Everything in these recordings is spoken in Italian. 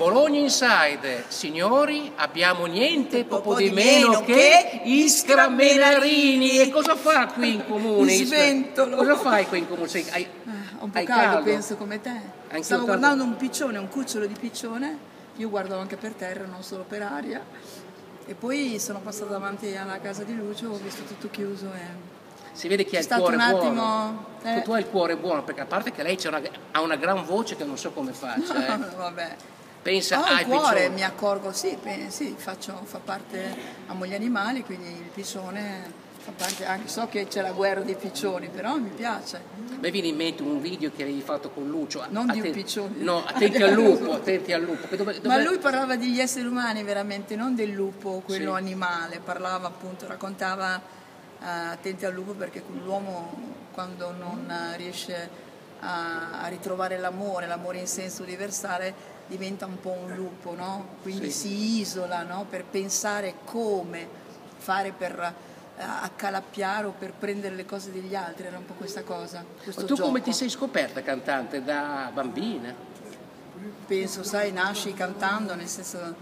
Bologna Inside, signori, abbiamo niente poco di meno che Iskra Menarini. E cosa fa qui in comune? Mi sventolo. Cosa fai qui in comune? Sei, hai, Ah, un po' caldo, caldo? penso come te. Anch'io Stavo caldo. guardando un piccione, un cucciolo di piccione. Io guardo anche per terra, non solo per aria. E poi sono passata davanti alla casa di Lucio, ho visto tutto chiuso e Si vede chi ha È il stato cuore un attimo, buono. eh. Tu hai il cuore buono, perché a parte che lei c'è una- ha una gran voce che non so come faccia. eh. vabbè. Pensa ai il cuore, piccioni. mi accorgo, sì, sì, faccio, fa parte, amo gli animali, quindi il piccione fa parte, anche so che c'è la guerra dei piccioni, però mi piace. Mi viene in mente un video che avevi fatto con Lucio. Non di un Atten- piccione. No, attenti al lupo, attenti al lupo. Che dove- Ma dove- lui parlava degli esseri umani veramente, non del lupo, quello Sì. animale, parlava appunto, raccontava eh, attenti al lupo perché l'uomo quando non riesce a, a ritrovare l'amore, l'amore in senso universale, diventa un po' un lupo, no? Quindi Sì. si isola no? per pensare come fare per eh, accalappiare o per prendere le cose degli altri, era un po' questa cosa. Ma tu come gioco. ti sei scoperta cantante da bambina? penso, sai, nasci cantando, nel senso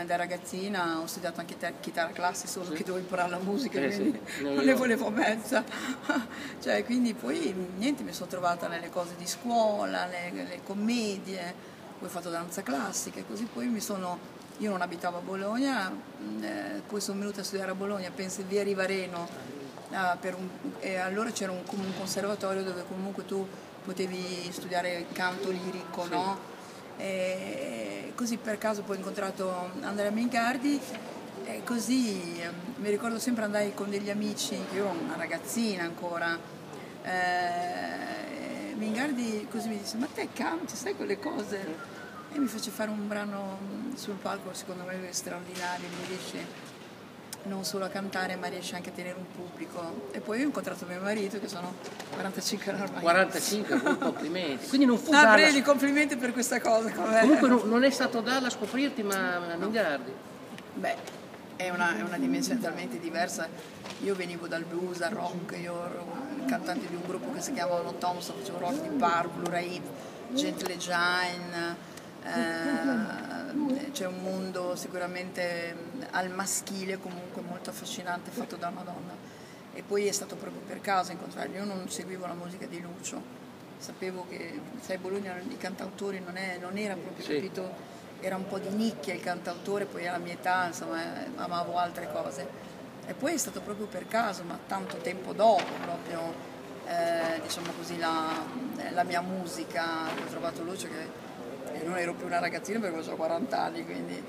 eh, da ragazzina ho studiato anche te- chitarra classica, solo che dovevo imparare la musica, Eh, quindi sì. non ne volevo mezza. cioè, quindi poi niente, mi sono trovata nelle cose di scuola, le, le commedie, poi ho fatto danza classica e così poi mi sono... Io non abitavo a Bologna, eh, poi sono venuta a studiare a Bologna, penso via Rivareno, un- e allora c'era un, un conservatorio dove comunque tu potevi studiare canto lirico, no? E così per caso poi ho incontrato Andrea Mingardi e così eh, mi ricordo sempre andai con degli amici, io ero una ragazzina ancora, eh, Mingardi così mi disse ma te canti, sai quelle cose? E mi fece fare un brano sul palco, secondo me straordinario, lui riesce non solo a cantare ma riesce anche a tenere un pubblico. E poi ho incontrato mio marito che sono 45 anni ormai. 45, un complimenti. Quindi non fu Ah, Dalla- Bredi, complimenti per questa cosa. com'è? Comunque non, non è stato Dalla a scoprirti, ma ma Mingardi. Beh, è una, è una dimensione talmente diversa. Io venivo dal blues al rock, io ero cantante di un gruppo che si chiamava Thompson, facevo rock di Bar, Blue Rave, Gentle Giant. eh, c'è un mondo sicuramente al maschile comunque molto affascinante fatto da una donna e poi è stato proprio per caso incontrarli io non seguivo la musica di Lucio sapevo che sai Bologna i cantautori non, è- non era proprio Sì. capito era un po' di nicchia il cantautore, poi alla mia età insomma eh, amavo altre cose. E poi è stato proprio per caso, ma tanto tempo dopo proprio, eh, diciamo così, la, la mia musica, ho trovato Lucio che eh, non ero più una ragazzina perché avevo 40 anni, quindi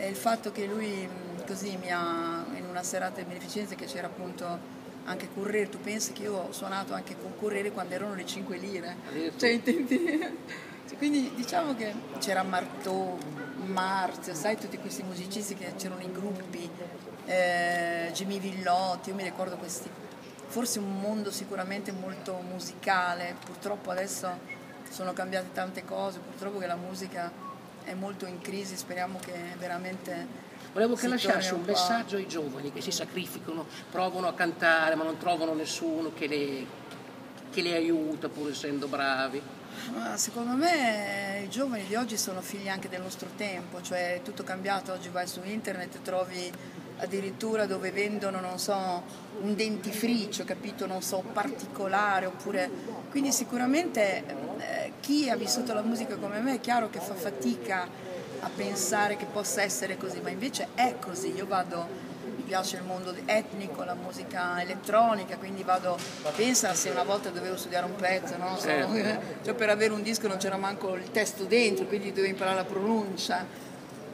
e il fatto che lui così mi ha, in una serata di beneficenza che c'era appunto anche Currere, tu pensi che io ho suonato anche con Currere quando erano le 5 lire, cioè intendi? Cioè, Quindi diciamo che c'era Martò, Marzia, sai tutti questi musicisti che c'erano in gruppi, eh, Jimmy Villotti, io mi ricordo questi, forse un mondo sicuramente molto musicale, purtroppo adesso sono cambiate tante cose, purtroppo che la musica è molto in crisi, speriamo che veramente... Volevo che si lasciassi un po'. messaggio ai giovani che si sacrificano, provano a cantare ma non trovano nessuno che le, che le aiuta pur essendo bravi. Ma secondo me i giovani di oggi sono figli anche del nostro tempo, cioè è tutto cambiato, oggi vai su internet e trovi addirittura dove vendono, non so, un dentifricio, capito, non so, particolare, oppure... Quindi sicuramente eh, chi ha vissuto la musica come me è chiaro che fa fatica a pensare che possa essere così, ma invece è così, io vado mi piace il mondo etnico, la musica elettronica, quindi vado, pensa se una volta dovevo studiare un pezzo, no? So, Certo. cioè per avere un disco non c'era manco il testo dentro, quindi dovevo imparare la pronuncia.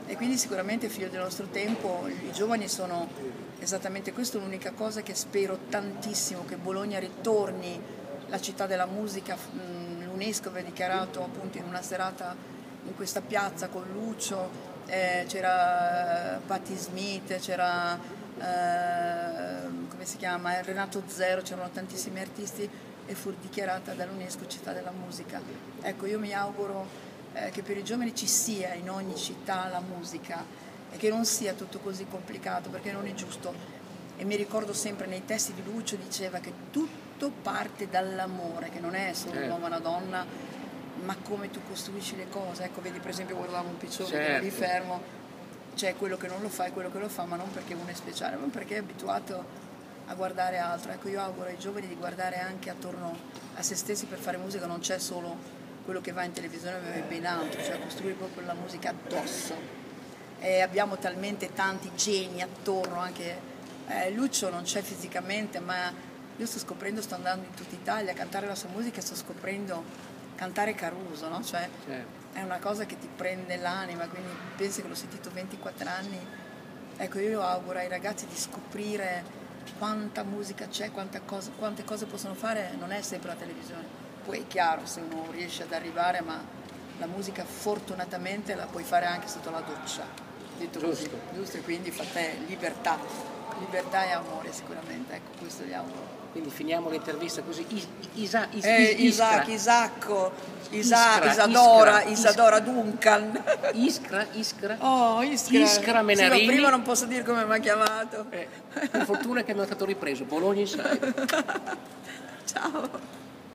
E quindi sicuramente figlio del nostro tempo, i giovani sono esattamente questo, l'unica cosa che spero tantissimo, che Bologna ritorni la città della musica, l'UNESCO aveva dichiarato appunto in una serata in questa piazza con Lucio, eh, c'era Patti Smith, c'era eh, come si chiama, Renato Zero, c'erano tantissimi artisti e fu dichiarata dall'UNESCO città della musica. Ecco, io mi auguro eh, che per i giovani ci sia in ogni città la musica e che non sia tutto così complicato perché non è giusto. E mi ricordo sempre nei testi di Lucio diceva che tutto parte dall'amore, che non è solo Eh. un uomo e una donna, ma come tu costruisci le cose. Ecco, vedi per esempio guardavo un piccione Certo. lì fermo, c'è quello che non lo fa e quello che lo fa, ma non perché uno è speciale, ma perché è abituato a guardare altro. Ecco, io auguro ai giovani di guardare anche attorno a se stessi per fare musica, non c'è solo quello che va in televisione, è ben altro, cioè costruire proprio la musica addosso. E abbiamo talmente tanti geni attorno, anche eh, Lucio non c'è fisicamente, ma io sto scoprendo, sto andando in tutta Italia a cantare la sua musica e sto scoprendo cantare Caruso, no? Cioè, Certo. è una cosa che ti prende l'anima, quindi pensi che l'ho sentito 24 anni. Ecco, io auguro ai ragazzi di scoprire quanta musica c'è, cosa- quante cose possono fare, non è sempre la televisione. Poi è chiaro se uno riesce ad arrivare, ma la musica fortunatamente la puoi fare anche sotto la doccia. Detto così, Giusto. giusto? E quindi fa te libertà, libertà e amore sicuramente, ecco questo gli auguro. Quindi finiamo l'intervista così. Is- Isa- is- Eh, is- Isaac. Isacco, Isa- Iskra, Isadora, Iskra, Isadora Duncan. Iskra, Iskra. Oh, Iskra. Iskra Menarini. Sì, ma prima non posso dire come mi ha chiamato. Eh, per fortuna che non è stato ripreso. Bologna Inside. Ciao.